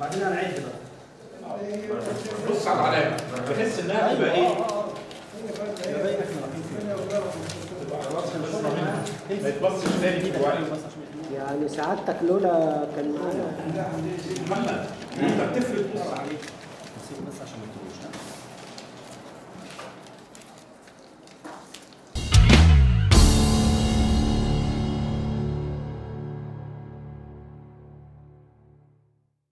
بعدين أنا عد بقى. بص على العلامه بحس إنها تبقى إيه؟ ما يتبصش تاني في يعني سعادتك لولا كان معانا محمد أنت بتفرق بص عليك.